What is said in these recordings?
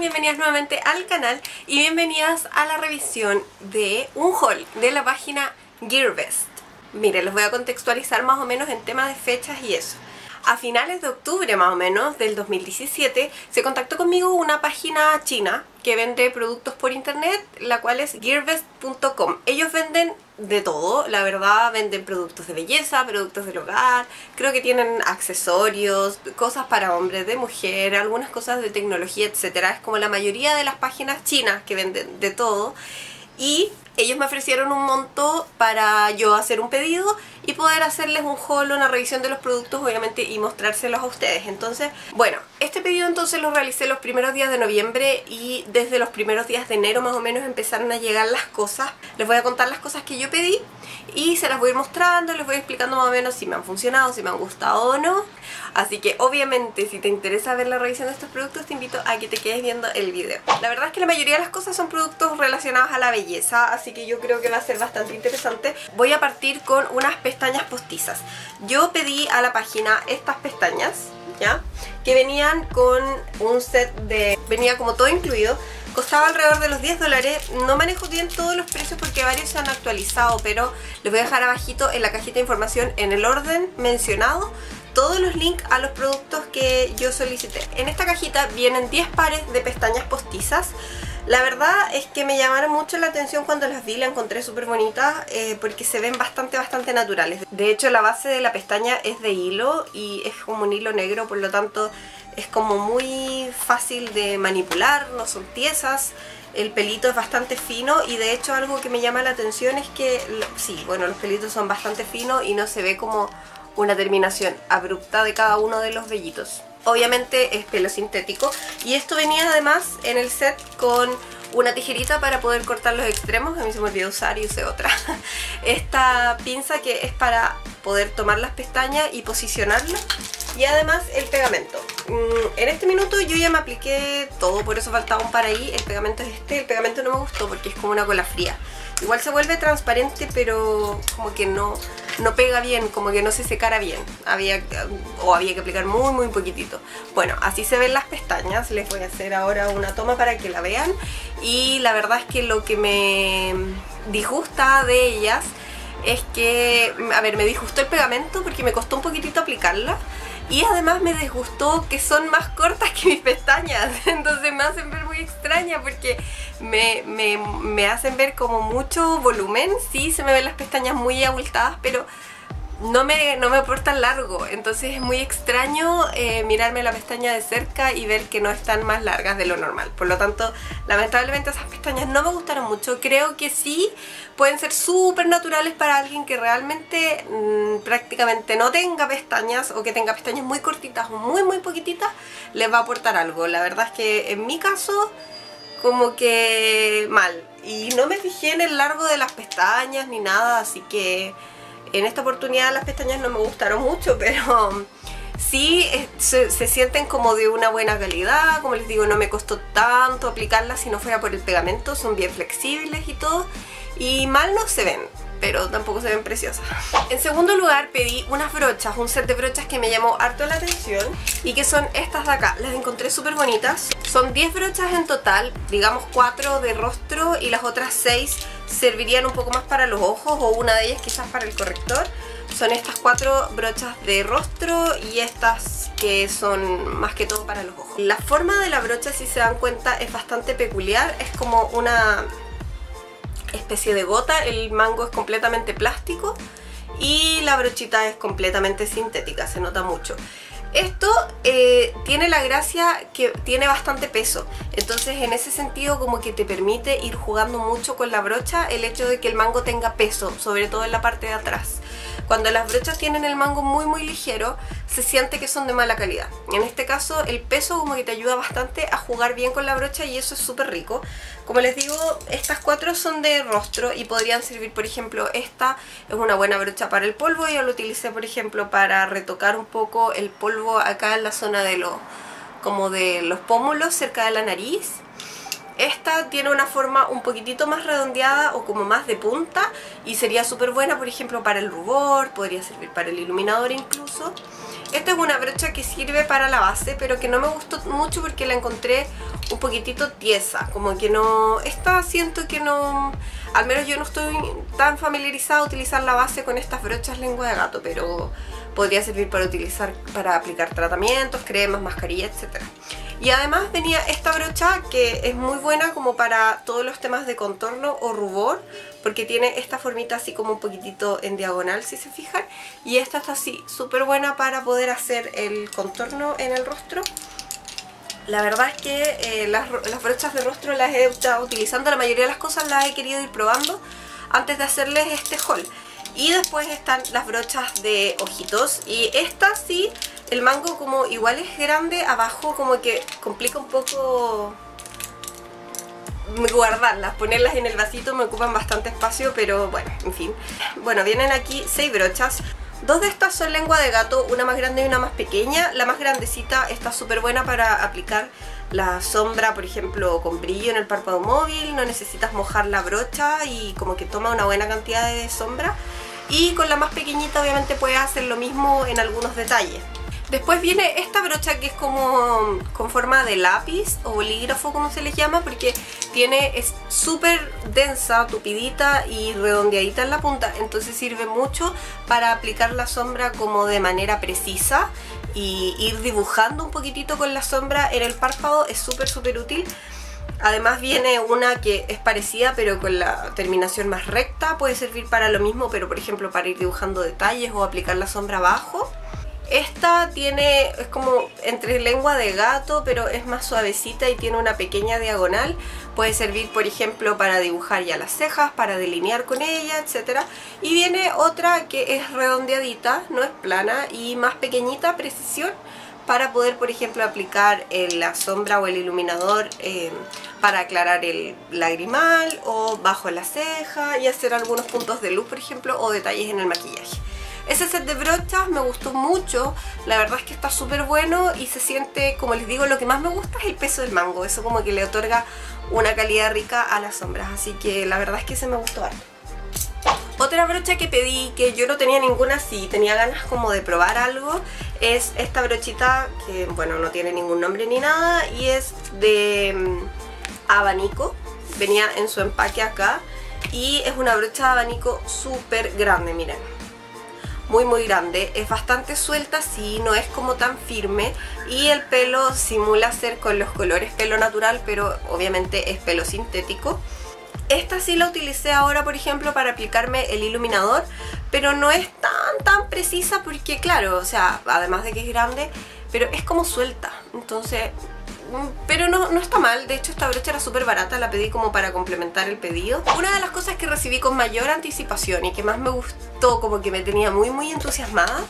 Bienvenidas nuevamente al canal y bienvenidas a la revisión de un haul de la página GearBest. Miren, les voy a contextualizar más o menos en temas de fechas y eso. A finales de octubre más o menos del 2017 se contactó conmigo una página china que vende productos por internet, la cual es gearbest.com. Ellos venden de todo, la verdad venden productos de belleza, productos del hogar, creo que tienen accesorios, cosas para hombres, de mujer, algunas cosas de tecnología, etcétera. Es como la mayoría de las páginas chinas que venden de todo. Y ellos me ofrecieron un monto para yo hacer un pedido y poder hacerles un haul, una revisión de los productos obviamente y mostrárselos a ustedes. Entonces, bueno, este pedido entonces lo realicé los primeros días de noviembre y desde los primeros días de enero más o menos empezaron a llegar las cosas. Les voy a contar las cosas que yo pedí y se las voy a ir mostrando, les voy explicando más o menos si me han funcionado, si me han gustado o no. Así que obviamente si te interesa ver la revisión de estos productos te invito a que te quedes viendo el video. La verdad es que la mayoría de las cosas son productos relacionados a la belleza, así que yo creo que va a ser bastante interesante. Voy a partir con unas pestañas postizas. Yo pedí a la página estas pestañas, Que venían con un set de... venía como todo incluido costaba alrededor de los 10 dólares no manejo bien todos los precios porque varios se han actualizado pero les voy a dejar abajito en la cajita de información en el orden mencionado todos los links a los productos que yo solicité en esta cajita vienen 10 pares de pestañas postizas la verdad es que me llamaron mucho la atención cuando las vi, la encontré súper bonitas eh, porque se ven bastante, bastante naturales. De hecho, la base de la pestaña es de hilo y es como un hilo negro, por lo tanto es como muy fácil de manipular, no son tiesas. El pelito es bastante fino y de hecho algo que me llama la atención es que, sí, bueno, los pelitos son bastante finos y no se ve como una terminación abrupta de cada uno de los vellitos. Obviamente es pelo sintético y esto venía además en el set con una tijerita para poder cortar los extremos, a mí se me olvidó usar y usé otra. Esta pinza que es para poder tomar las pestañas y posicionarlas y además el pegamento. Mm, en este minuto yo ya me apliqué todo, por eso faltaba un par ahí, el pegamento es este, el pegamento no me gustó porque es como una cola fría. Igual se vuelve transparente pero como que no, no pega bien, como que no se secara bien. Había, o había que aplicar muy muy poquitito. Bueno, así se ven las pestañas. Les voy a hacer ahora una toma para que la vean. Y la verdad es que lo que me disgusta de ellas es que, a ver, me disgustó el pegamento porque me costó un poquitito aplicarla. Y además me disgustó que son más cortas que mis pestañas. Entonces me hacen ver muy extraña porque me, me, hacen ver como mucho volumen. Sí, se me ven las pestañas muy abultadas, pero no me, no me largo, entonces es muy extraño eh, mirarme la pestaña de cerca y ver que no están más largas de lo normal. Por lo tanto, lamentablemente esas pestañas no me gustaron mucho. Creo que sí pueden ser súper naturales para alguien que realmente mm, prácticamente no tenga pestañas o que tenga pestañas muy cortitas o muy muy poquititas, les va a aportar algo. La verdad es que en mi caso, como que mal. Y no me fijé en el largo de las pestañas ni nada, así que en esta oportunidad las pestañas no me gustaron mucho, pero sí eh, se, sienten como de una buena calidad, como les digo no me costó tanto aplicarlas si no fuera por el pegamento, son bien flexibles y todo, y mal no se ven pero tampoco se ven preciosas. En segundo lugar pedí unas brochas, un set de brochas que me llamó harto la atención y que son estas de acá. Las encontré súper bonitas. Son 10 brochas en total, digamos 4 de rostro y las otras 6 servirían un poco más para los ojos o una de ellas quizás para el corrector. Son estas cuatro brochas de rostro y estas que son más que todo para los ojos. La forma de la brocha, si se dan cuenta, es bastante peculiar. Es como una especie de gota, el mango es completamente plástico y la brochita es completamente sintética, se nota mucho. Esto eh, tiene la gracia que tiene bastante peso, entonces en ese sentido como que te permite ir jugando mucho con la brocha el hecho de que el mango tenga peso, sobre todo en la parte de atrás. Cuando las brochas tienen el mango muy muy ligero, se siente que son de mala calidad. En este caso el peso como que te ayuda bastante a jugar bien con la brocha y eso es súper rico. Como les digo, estas cuatro son de rostro y podrían servir, por ejemplo, esta es una buena brocha para el polvo. Yo lo utilicé, por ejemplo, para retocar un poco el polvo acá en la zona de los, como de los pómulos, cerca de la nariz. Esta tiene una forma un poquitito más redondeada o como más de punta y sería súper buena, por ejemplo, para el rubor, podría servir para el iluminador incluso. Esta es una brocha que sirve para la base, pero que no me gustó mucho porque la encontré un poquitito tiesa, como que no... Esta siento que no... Al menos yo no estoy tan familiarizada a utilizar la base con estas brochas lengua de gato, pero podría servir para utilizar, para aplicar tratamientos, cremas, mascarillas, etc. Y además venía esta brocha que es muy buena como para todos los temas de contorno o rubor, porque tiene esta formita así como un poquitito en diagonal si se fijan. Y esta está así súper buena para poder hacer el contorno en el rostro. La verdad es que eh, las, las brochas de rostro las he estado utilizando, la mayoría de las cosas las he querido ir probando antes de hacerles este haul. Y después están las brochas de ojitos y esta sí el mango como igual es grande, abajo como que complica un poco guardarlas, ponerlas en el vasito me ocupan bastante espacio, pero bueno, en fin. Bueno, vienen aquí seis brochas. Dos de estas son lengua de gato, una más grande y una más pequeña. La más grandecita está súper buena para aplicar la sombra, por ejemplo, con brillo en el párpado móvil. No necesitas mojar la brocha y como que toma una buena cantidad de sombra. Y con la más pequeñita obviamente puedes hacer lo mismo en algunos detalles. Después viene esta brocha que es como con forma de lápiz o bolígrafo como se les llama porque tiene es súper densa, tupidita y redondeadita en la punta entonces sirve mucho para aplicar la sombra como de manera precisa y ir dibujando un poquitito con la sombra en el párpado es súper súper útil Además viene una que es parecida pero con la terminación más recta, puede servir para lo mismo pero por ejemplo para ir dibujando detalles o aplicar la sombra abajo. Esta tiene, es como entre lengua de gato, pero es más suavecita y tiene una pequeña diagonal. Puede servir, por ejemplo, para dibujar ya las cejas, para delinear con ella, etc. Y viene otra que es redondeadita, no es plana y más pequeñita, precisión, para poder, por ejemplo, aplicar la sombra o el iluminador eh, para aclarar el lagrimal o bajo la ceja y hacer algunos puntos de luz, por ejemplo, o detalles en el maquillaje. Ese set de brochas me gustó mucho, la verdad es que está súper bueno y se siente, como les digo, lo que más me gusta es el peso del mango, eso como que le otorga una calidad rica a las sombras, así que la verdad es que se me gustó algo. Otra brocha que pedí, que yo no tenía ninguna así, tenía ganas como de probar algo, es esta brochita que, bueno, no tiene ningún nombre ni nada y es de mm, abanico, venía en su empaque acá y es una brocha de abanico súper grande, miren. Muy muy grande, es bastante suelta, sí, no es como tan firme y el pelo simula ser con los colores pelo natural, pero obviamente es pelo sintético. Esta sí la utilicé ahora, por ejemplo, para aplicarme el iluminador, pero no es tan precisa porque, claro, o sea, además de que es grande, pero es como suelta, entonces pero no, no está mal, de hecho esta brocha era súper barata, la pedí como para complementar el pedido. Una de las cosas que recibí con mayor anticipación y que más me gustó, como que me tenía muy muy entusiasmada,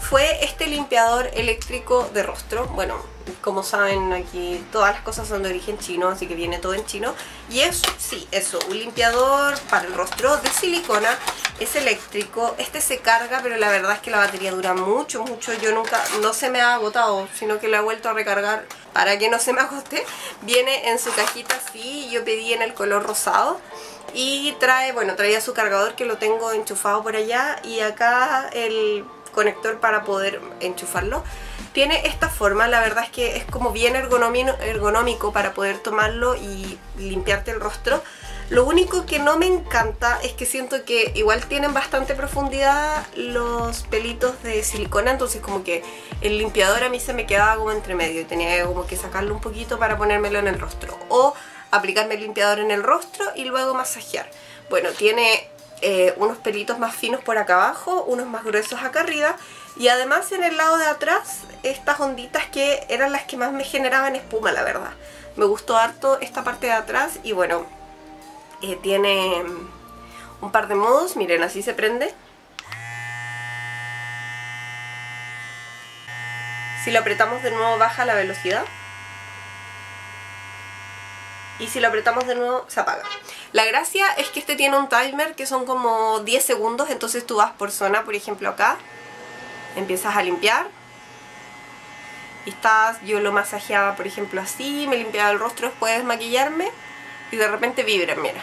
fue este limpiador eléctrico de rostro. Bueno, como saben aquí todas las cosas son de origen chino, así que viene todo en chino. Y es, sí, eso, un limpiador para el rostro de silicona, es eléctrico. Este se carga, pero la verdad es que la batería dura mucho, mucho. Yo nunca, no se me ha agotado, sino que lo he vuelto a recargar para que no se me agote. Viene en su cajita así, yo pedí en el color rosado. Y trae, bueno, traía su cargador que lo tengo enchufado por allá y acá el conector para poder enchufarlo. Tiene esta forma, la verdad es que es como bien ergonómico para poder tomarlo y limpiarte el rostro. Lo único que no me encanta es que siento que igual tienen bastante profundidad los pelitos de silicona, entonces como que el limpiador a mí se me quedaba como entre medio y tenía como que sacarlo un poquito para ponérmelo en el rostro. O aplicarme el limpiador en el rostro y luego masajear. Bueno, tiene eh, unos pelitos más finos por acá abajo, unos más gruesos acá arriba y además en el lado de atrás estas onditas que eran las que más me generaban espuma la verdad. Me gustó harto esta parte de atrás y bueno, eh, tiene un par de modos, miren así se prende. Si lo apretamos de nuevo baja la velocidad y si lo apretamos de nuevo se apaga. La gracia es que este tiene un timer que son como 10 segundos, entonces tú vas por zona, por ejemplo acá, empiezas a limpiar y estás, yo lo masajeaba por ejemplo así, me limpiaba el rostro después de maquillarme y de repente vibran, mira.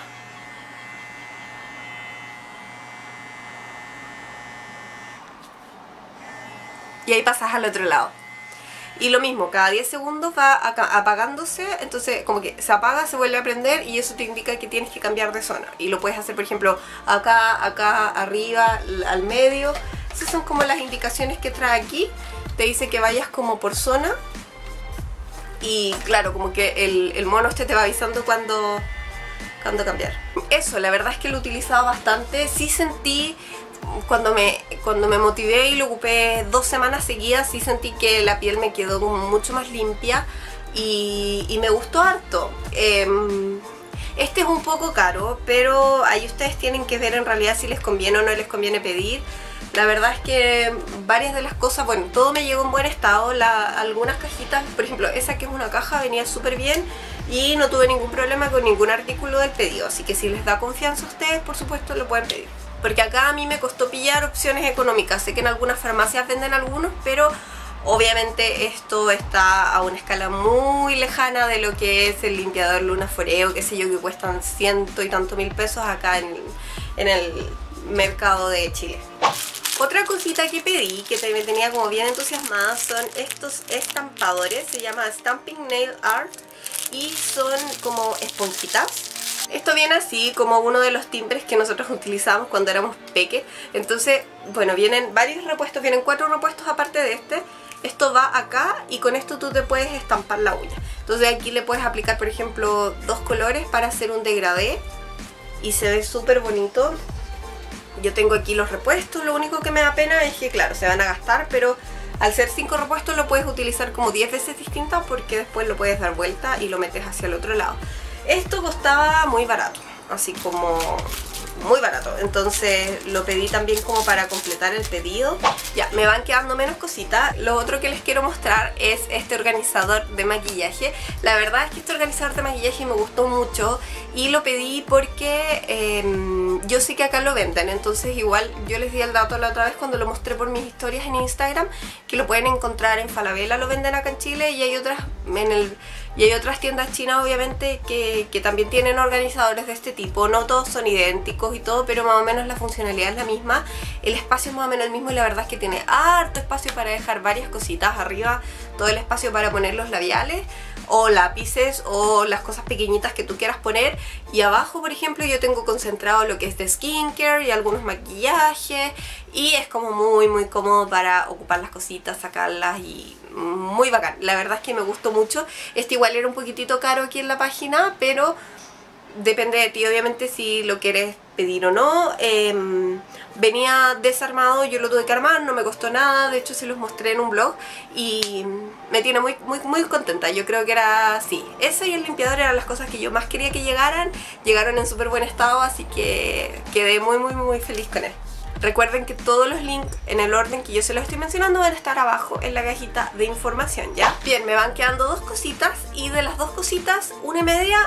Y ahí pasas al otro lado. Y lo mismo, cada 10 segundos va apagándose, entonces como que se apaga, se vuelve a prender y eso te indica que tienes que cambiar de zona. Y lo puedes hacer, por ejemplo, acá, acá, arriba, al medio. Esas son como las indicaciones que trae aquí. Te dice que vayas como por zona. Y claro, como que el, mono este te va avisando cuando, cuando cambiar. Eso, la verdad es que lo he utilizado bastante. Sí sentí cuando me, cuando me motivé y lo ocupé dos semanas seguidas, sí sentí que la piel me quedó mucho más limpia y, me gustó harto. Em, este es un poco caro, pero ahí ustedes tienen que ver en realidad si les conviene o no les conviene pedir. La verdad es que varias de las cosas, bueno, todo me llegó en buen estado. algunas cajitas, por ejemplo, esa que es una caja venía súper bien y no tuve ningún problema con ningún artículo del pedido. Así que si les da confianza a ustedes, por supuesto, lo pueden pedir. Porque acá a mí me costó pillar opciones económicas. Sé que en algunas farmacias venden algunos, pero obviamente esto está a una escala muy lejana de lo que es el limpiador Luna Foreo, que sé yo, que cuestan ciento y tanto mil pesos acá en, en el mercado de Chile. Otra cosita que pedí, que me tenía como bien entusiasmada, son estos estampadores. Se llama Stamping Nail Art y son como esponjitas esto viene así como uno de los timbres que nosotros utilizamos cuando éramos peque. Entonces, bueno, vienen varios repuestos, vienen cuatro repuestos aparte de este. Esto va acá y con esto tú te puedes estampar la uña. Entonces aquí le puedes aplicar, por ejemplo, dos colores para hacer un degradé. Y se ve súper bonito. Yo tengo aquí los repuestos, lo único que me da pena es que, claro, se van a gastar, pero al ser cinco repuestos lo puedes utilizar como 10 veces distintas porque después lo puedes dar vuelta y lo metes hacia el otro lado. Esto costaba muy barato, así como muy barato. Entonces lo pedí también como para completar el pedido. Ya, me van quedando menos cositas. Lo otro que les quiero mostrar es este organizador de maquillaje. La verdad es que este organizador de maquillaje me gustó mucho y lo pedí porque em, yo sé que acá lo venden. Entonces igual yo les di el dato la otra vez cuando lo mostré por mis historias en Instagram que lo pueden encontrar en Falabella, lo venden acá en Chile y hay otras y hay otras tiendas chinas obviamente que, también tienen organizadores de este tipo. No todos son idénticos y todo, pero más o menos la funcionalidad es la misma. El espacio es más o menos el mismo y la verdad es que tiene harto espacio para dejar varias cositas arriba. Todo el espacio para poner los labiales o lápices o las cosas pequeñitas que tú quieras poner y abajo por ejemplo yo tengo concentrado lo que es de skincare y algunos maquillajes y es como muy muy cómodo para ocupar las cositas, sacarlas y muy bacán. La verdad es que me gustó mucho. Este igual era un poquitito caro aquí en la página, pero depende de ti obviamente si lo quieres pedir o no. Em, venía desarmado, yo lo tuve que armar, no me costó nada, de hecho se los mostré en un blog y me tiene muy, muy, muy contenta. Yo creo que era así. Ese y el limpiador eran las cosas que yo más quería que llegaran. Llegaron en súper buen estado, así que quedé muy, muy, muy feliz con él. Recuerden que todos los links en el orden que yo se los estoy mencionando van a estar abajo en la cajita de información, ¿ya? Bien, me van quedando dos cositas y de las dos cositas, una y media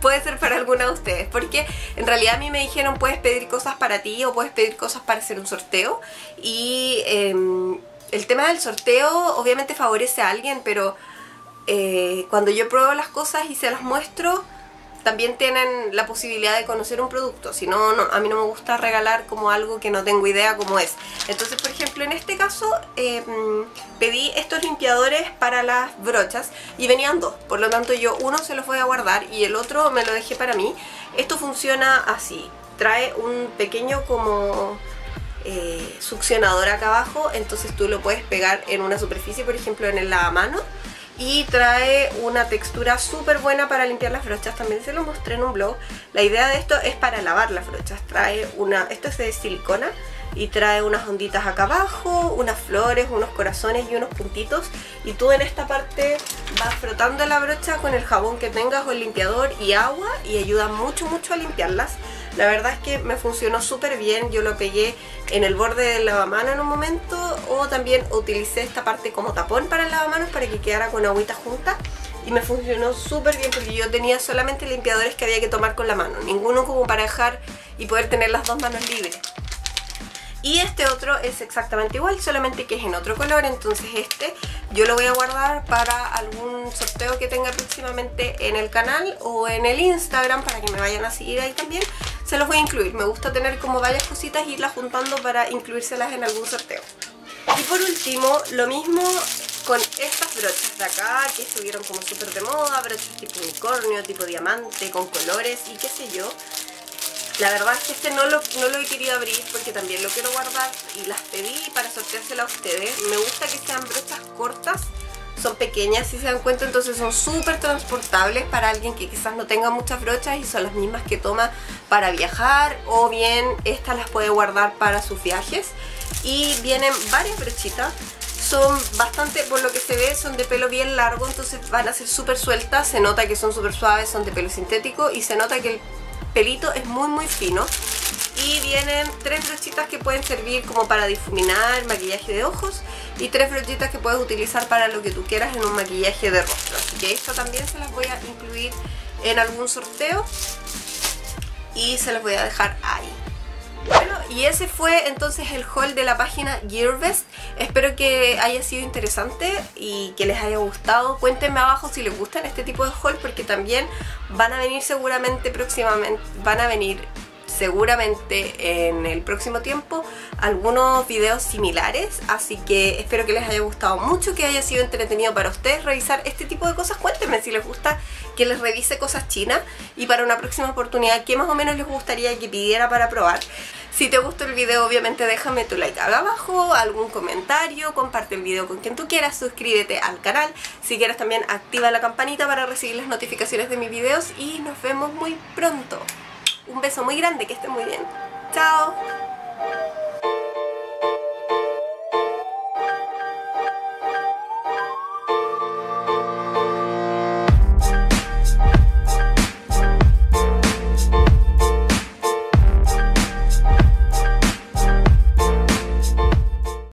puede ser para alguna de ustedes porque en realidad a mí me dijeron puedes pedir cosas para ti o puedes pedir cosas para hacer un sorteo y em, el tema del sorteo obviamente favorece a alguien pero eh, cuando yo pruebo las cosas y se las muestro también tienen la posibilidad de conocer un producto. Si no, a mí no me gusta regalar como algo que no tengo idea cómo es. Entonces, por ejemplo, en este caso em, pedí estos limpiadores para las brochas y venían dos. Por lo tanto, yo uno se los voy a guardar y el otro me lo dejé para mí. Esto funciona así. Trae un pequeño como... Eh, succionador acá abajo entonces tú lo puedes pegar en una superficie por ejemplo en el lavamanos y trae una textura súper buena para limpiar las brochas, también se lo mostré en un blog. La idea de esto es para lavar las brochas, trae una, esto es de silicona y trae unas onditas acá abajo, unas flores, unos corazones y unos puntitos y tú en esta parte vas frotando la brocha con el jabón que tengas o el limpiador y agua y ayuda mucho mucho a limpiarlas. La verdad es que me funcionó súper bien, yo lo pegué en el borde del lavamano en un momento o también utilicé esta parte como tapón para el lavamanos para que quedara con agüita junta y me funcionó súper bien porque yo tenía solamente limpiadores que había que tomar con la mano, ninguno como para dejar y poder tener las dos manos libres. Y este otro es exactamente igual, solamente que es en otro color, entonces este yo lo voy a guardar para algún sorteo que tenga próximamente en el canal o en el Instagram para que me vayan a seguir ahí también. Se los voy a incluir, me gusta tener como varias cositas e irlas juntando para incluírselas en algún sorteo. Y por último, lo mismo con estas brochas de acá que estuvieron como súper de moda, brochas tipo unicornio, tipo diamante, con colores y qué sé yo. La verdad es que este no lo, no lo he querido abrir porque también lo quiero guardar y las pedí para sorteársela a ustedes. Me gusta que sean brochas cortas, son pequeñas si se dan cuenta, entonces son súper transportables para alguien que quizás no tenga muchas brochas y son las mismas que toma para viajar o bien estas las puede guardar para sus viajes. Y vienen varias brochitas son bastante, por lo que se ve, son de pelo bien largo, entonces van a ser súper sueltas, se nota que son súper suaves, son de pelo sintético y se nota que el pelito es muy muy fino y vienen tres brochitas que pueden servir como para difuminar maquillaje de ojos y tres brochitas que puedes utilizar para lo que tú quieras en un maquillaje de rostro así que esto también se las voy a incluir en algún sorteo y se las voy a dejar ahí bueno, y ese fue entonces el haul de la página Gearbest. Espero que haya sido interesante y que les haya gustado. Cuéntenme abajo si les gustan este tipo de haul porque también van a venir seguramente próximamente, van a venir seguramente en el próximo tiempo algunos videos similares así que espero que les haya gustado mucho que haya sido entretenido para ustedes revisar este tipo de cosas. Cuéntenme si les gusta que les revise cosas chinas. Y para una próxima oportunidad qué más o menos les gustaría que pidiera para probar si te gustó el video obviamente déjame tu like acá abajo, algún comentario, comparte el video con quien tú quieras, suscríbete al canal, si quieres también activa la campanita para recibir las notificaciones de mis videos y nos vemos muy pronto. Un beso muy grande, que esté muy bien. Chao.